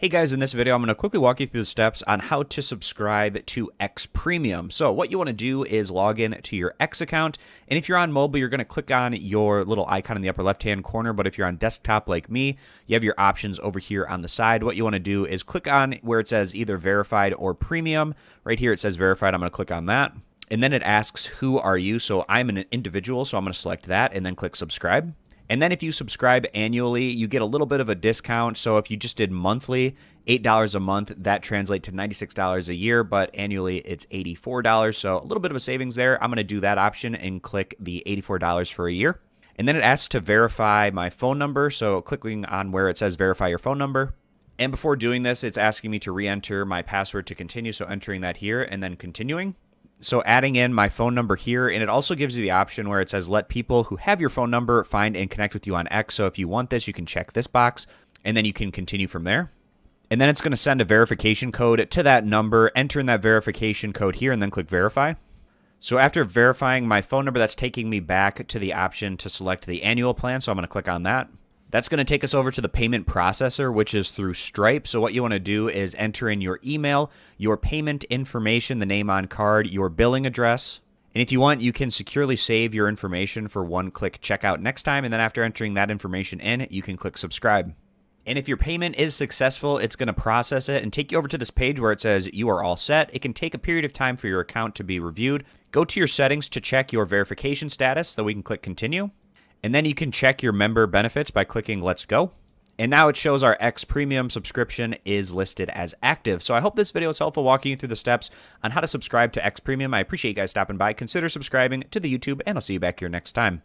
Hey guys, in this video, I'm going to quickly walk you through the steps on how to subscribe to X Premium. So what you want to do is log in to your X account. And if you're on mobile, you're going to click on your little icon in the upper left-hand corner. But if you're on desktop like me, you have your options over here on the side. What you want to do is click on where it says either verified or premium. Right here, it says verified. I'm going to click on that. And then it asks, who are you? So I'm an individual, so I'm going to select that and then click subscribe. And then if you subscribe annually, you get a little bit of a discount. So if you just did monthly, $8 a month, that translates to $96 a year, but annually it's $84. So a little bit of a savings there. I'm going to do that option and click the $84 for a year. And then it asks to verify my phone number. So clicking on where it says verify your phone number. And before doing this, it's asking me to re-enter my password to continue. So entering that here and then continuing so adding in my phone number here, and it also gives you the option where it says let people who have your phone number find and connect with you on X. So if you want this, you can check this box, and then you can continue from there. And then it's going to send a verification code to that number, enter in that verification code here, and then click verify. So after verifying my phone number, that's taking me back to the option to select the annual plan. So I'm going to click on that. That's going to take us over to the payment processor, which is through Stripe. So what you want to do is enter in your email, your payment information, the name on card, your billing address. And if you want, you can securely save your information for one-click checkout next time. And then after entering that information in, you can click subscribe. And if your payment is successful, it's going to process it and take you over to this page where it says you are all set. It can take a period of time for your account to be reviewed. Go to your settings to check your verification status so we can click continue. And then you can check your member benefits by clicking Let's Go. And now it shows our X Premium subscription is listed as active. So I hope this video is helpful walking you through the steps on how to subscribe to X Premium. I appreciate you guys stopping by. Consider subscribing to the YouTube, and I'll see you back here next time.